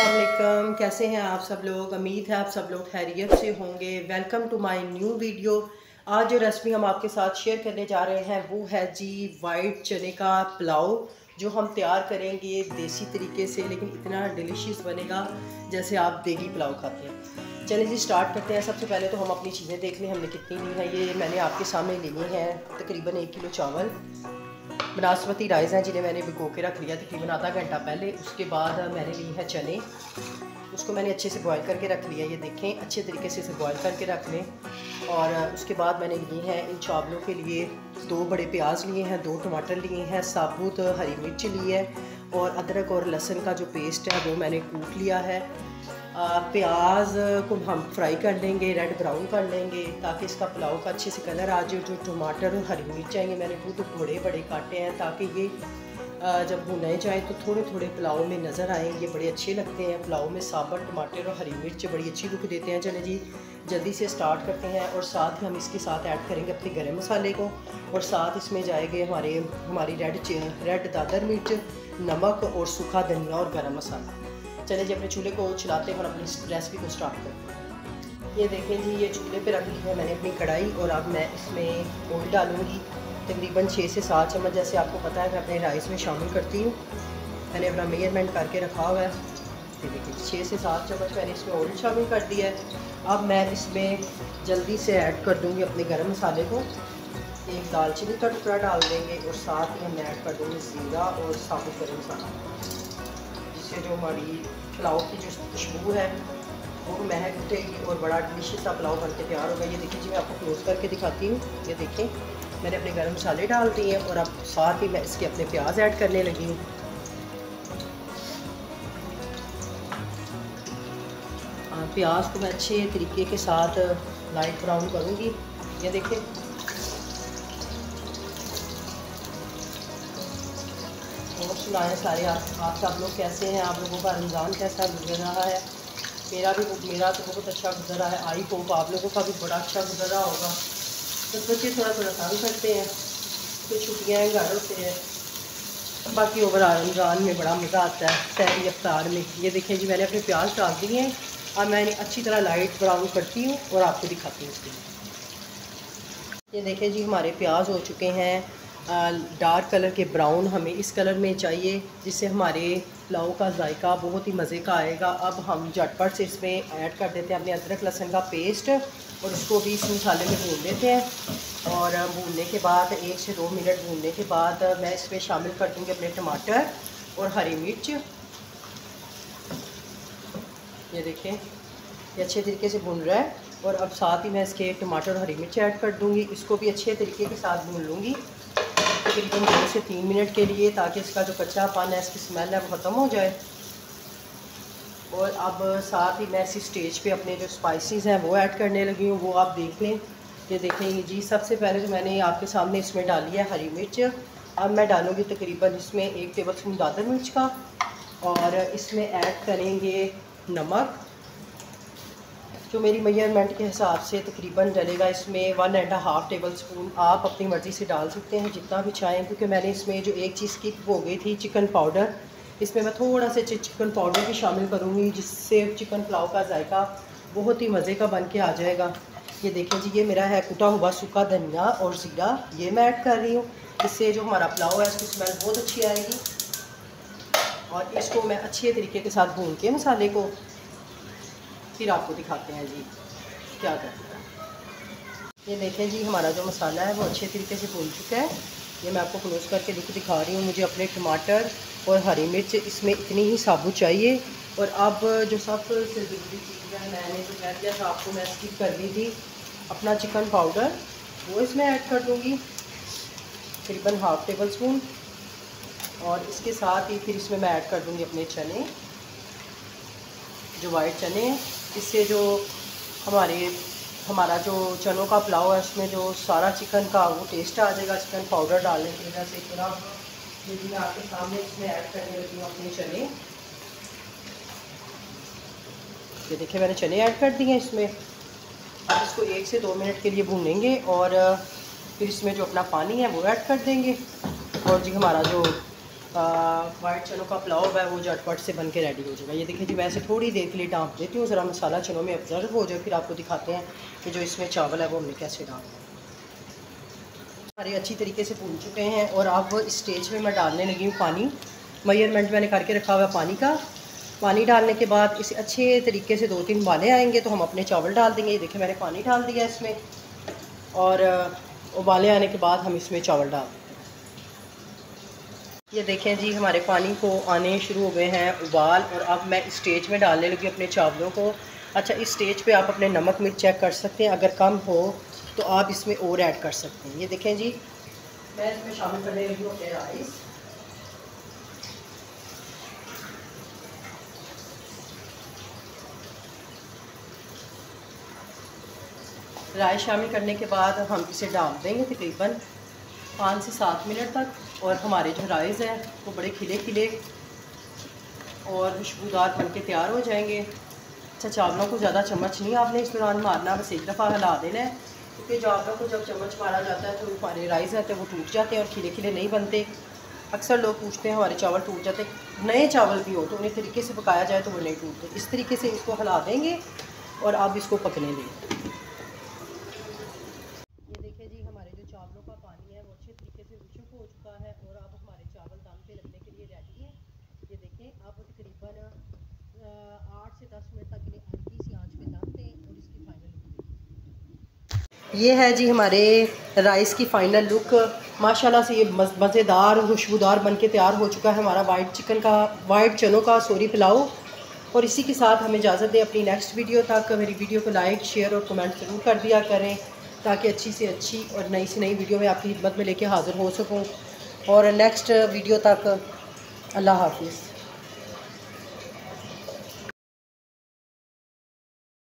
असलम कैसे हैं आप सब लोग? उम्मीद है आप सब लोग खैरियत से होंगे। Welcome to my new video आज जो रेसिपी हम आपके साथ शेयर करने जा रहे हैं, वो है जी वाइट चने का पुलाव, जो हम तैयार करेंगे देसी तरीके से, लेकिन इतना डिलीशियस बनेगा जैसे आप देगी पुलाव खाते हैं। चलिए जी स्टार्ट करते हैं। सबसे पहले तो हम अपनी चीज़ें देख लें, हमने कितनी ली है। ये मैंने आपके सामने ली हैं, तकरीबन एक किलो चावल। बनास्पति राइस हैं, जिन्हें मैंने भिगो के रख लिया तकरीबन आधा घंटा पहले। उसके बाद मैंने ली है चने। उसको मैंने अच्छे से बॉईल करके रख लिया, ये देखें। अच्छे तरीके से इसे बॉईल करके रख लें। और उसके बाद मैंने लिए हैं, इन चावलों के लिए दो बड़े प्याज लिए हैं, दो टमाटर लिए हैं, साबुत हरी मिर्च ली है, और अदरक और लहसुन का जो पेस्ट है, वो मैंने कूट लिया है। प्याज को हम फ्राई कर लेंगे रेड ब्राउन कर लेंगे, ताकि इसका पुलाव का अच्छे से कलर आ जाए। जो टमाटर और हरी मिर्च आएँगे, मैंने वो तो बड़े बड़े काटे हैं, ताकि ये जब भुनाए जाए तो थोड़े थोड़े पुलाव में नज़र आए। ये बड़े अच्छे लगते हैं। पुलाव में साबर टमाटर और हरी मिर्च बड़ी अच्छी लुक देते हैं। चले जी, जल्दी से स्टार्ट करते हैं और साथ ही हम इसके साथ ऐड करेंगे अपने गर्म मसाले को। और साथ इसमें जाएँगे हमारे, हमारी रेड रेड दादर मिर्च, नमक और सूखा धनिया और गर्म मसाला। चले जी अपने चूल्हे को चलाते हैं और अपनी रेसिपी को स्टार्ट करते हैं। ये देखें जी, ये चूल्हे पे रख ली है मैंने अपनी कढ़ाई और अब मैं इसमें ऑयल डालूँगी तकरीबन छः से सात चम्मच जैसे आपको पता है, मैं अपने राइस में शामिल करती हूँ। मैंने अपना मेज़रमेंट करके रखा हुआ है। ये देखिए छः से सात चम्मच मैंने इसमें ऑयल शामिल कर दिया है। अब मैं इसमें जल्दी से ऐड कर दूँगी अपने गर्म मसाले को। एक दालचीनी का टुकड़ा डाल देंगे और साथ ही हम ऐड कर देंगे ज़ीरा और साबुत गर्म मसाला। जिससे जो हमारी पुलाव की जो खुशबू है, वो महक उठेगी और बड़ा डिलीशियस सा पुलाव बन के तैयार होगा। ये देखिए जी, मैं आपको क्लोज करके दिखाती हूँ। ये देखें मैंने अपने गर्म मसाले डाल दिए हैं और अब साथ ही मैं इसके अपने प्याज ऐड करने लगी हूँ। प्याज को मैं अच्छे तरीके के साथ लाइट ब्राउन करूँगी। ये देखें सुनाएँ सारे आप आप सब लोग कैसे हैं? आप लोगों का रमज़ान कैसा गुजर रहा है? मेरा भी मेरा तो बहुत अच्छा गुजर रहा है। आई होप आप लोगों का भी बड़ा अच्छा गुजर रहा होगा। तो बच्चे थोड़ा थोड़ा काम करते हैं। तो छुट्टियाँ हैं, घर होते हैं। बाकी ओवर रमज़ान में बड़ा मज़ा आता है सहरी अफ्तार में। ये देखें जी, मैंने अपने प्याज डाल दिए हैं। और मैंने अच्छी तरह लाइट ब्राउन करती हूँ और आपको दिखाती हूँ इसके ये देखें जी, हमारे प्याज हो चुके हैं। डार्क कलर के ब्राउन हमें इस कलर में चाहिए, जिससे हमारे पुलाव का जायका बहुत ही मज़े का आएगा। अब हम झटपट से इसमें ऐड कर देते हैं अपने अदरक लहसुन का पेस्ट और उसको भी इस मसाले में भून देते हैं। और भूनने के बाद, एक से दो मिनट भूनने के बाद मैं इसमें शामिल कर दूँगी अपने टमाटर और हरी मिर्च। ये देखें, ये अच्छे तरीके से भून रहा है। और अब साथ ही मैं इसके टमाटर और हरी मिर्च ऐड कर दूँगी। इसको भी अच्छे तरीके के साथ भून लूँगी। तकरीबन दो से तीन मिनट के लिए ताकि इसका जो कच्चा पान है, इसकी स्मेल है, वो ख़त्म हो जाए। और अब साथ ही मैं इसी स्टेज पे अपने जो स्पाइसेस हैं, वो ऐड करने लगी हूँ। वो आप देख लें। ये देखें जी, सबसे पहले तो मैंने आपके सामने इसमें डाली है हरी मिर्च। अब मैं डालूँगी तकरीबन इसमें एक टेबल स्पून दादर मिर्च का। और इसमें ऐड करेंगे नमक। जो मेरी मेज़रमेंट के हिसाब से तकरीबन डलेगा, इसमें one and half tablespoon आप अपनी मर्ज़ी से डाल सकते हैं, जितना भी चाहें, क्योंकि मैंने इसमें जो एक चीज़ की हो गई थी चिकन पाउडर इसमें मैं थोड़ा सा चिकन पाउडर भी शामिल करूँगी, जिससे चिकन पुलाव का जायका बहुत ही मज़े का बन के आ जाएगा। ये देखें जी, ये मेरा है कुटा हुआ सूखा धनिया और ज़ीरा, ये मैं ऐड कर रही हूँ। इससे जो हमारा पुलाव है उसकी स्मेल बहुत अच्छी आएगी। और इसको मैं अच्छे तरीके के साथ भून के मसाले को फिर आपको दिखाते हैं जी, क्या करते हैं। ये देखें जी, हमारा जो मसाला है वो अच्छे तरीके से भून चुका है। ये मैं आपको क्लोज करके लुक दिखा रही हूँ। मुझे अपने टमाटर और हरी मिर्च, इसमें इतनी ही साबुत चाहिए। और अब जो सबसे ज़रूरी चीज़ है, मैंने जो कह दिया था, आपको मैं स्किप कर दी थी। अपना चिकन पाउडर वो इसमें ऐड कर दूँगी। तकरीबन हाफ़ टेबल स्पून और इसके साथ ही फिर इसमें मैं ऐड कर दूँगी अपने चने, जो वाइट चने। हैं इससे जो हमारे, हमारा जो चनों का पुलाव है, उसमें जो सारा चिकन का वो टेस्ट आ जाएगा चिकन पाउडर डालने की वजह से पूरा ये मैं आपके सामने इसमें ऐड करने लगी हूँ अपने चने। ये देखिए, मैंने चने ऐड कर दिए इसमें। अब इसको एक से दो मिनट के लिए भूनेंगे और फिर इसमें जो अपना पानी है वो ऐड कर देंगे। और जी, हमारा जो वाइट चनों का पुलाव है वो झटपट से बन के रेडी हो जाएगा ये देखिए जी वैसे थोड़ी देर के लिए डांप देती हूँ, ज़रा मसाला चनों में ऑब्ज़र्व हो जाए फिर आपको दिखाते हैं कि जो इसमें चावल है, वो हमने कैसे है। हमारे अच्छी तरीके से भून चुके हैं और अब स्टेज पे मैं डालने लगी हूँ पानी। मयरमेंट मैंने करके रखा हुआ है पानी का। पानी डालने के बाद इसे अच्छे तरीके से दो तीन उबाले आएँगे तो हम अपने चावल डाल देंगे। ये देखिए, मैंने पानी डाल दिया इसमें। और, उबाले आने के बाद हम इसमें चावल डाल ये देखें जी, हमारे पानी को आने शुरू हो गए हैं उबाल और अब मैं स्टेज में डालने लगी अपने चावलों को। अच्छा इस स्टेज पे आप अपने नमक मिर्च चेक कर सकते हैं, अगर कम हो तो आप इसमें और ऐड कर सकते हैं। ये देखें जी, मैं इसमें शामिल करने लगी हूँ राइस राइस शामिल करने के बाद हम इसे डाल देंगे तकरीबन पाँच से सात मिनट तक। और हमारे जो राइस हैं, वो बड़े खिले खिले और खुशबूदार बन के तैयार हो जाएँगे। अच्छा चावलों को ज़्यादा चम्मच नहीं आपने इस दौरान मारना, बस एक दफ़ा हिला देना है। क्योंकि चावलों को जब चम्मच मारा जाता है तो हमारे राइस रहते हैं वो टूट जाते हैं और खिले खिले नहीं बनते। अक्सर लोग पूछते हैं, हमारे चावल टूट जाते नए चावल भी हो तो उन्हें तरीके से पकाया जाए तो वो नहीं टूटते। इस तरीके से इसको हिला देंगे और आप इसको पकने देंगे ये है जी हमारे राइस की फ़ाइनल लुक माशाल्लाह से ये मज़ेदार, खुशबूदार बन के तैयार हो चुका है हमारा वाइट चिकन का वाइट चनों का सोरी पुलाव और इसी के साथ हमें इजाज़त दें अपनी नेक्स्ट वीडियो तक। मेरी वीडियो को लाइक शेयर और कमेंट ज़रूर कर दिया करें। ताकि अच्छी से अच्छी और नई से नई वीडियो में आपकी खिदमत में लेके हाज़िर हो सकूँ। और नेक्स्ट वीडियो तक, अल्लाह हाफिज़।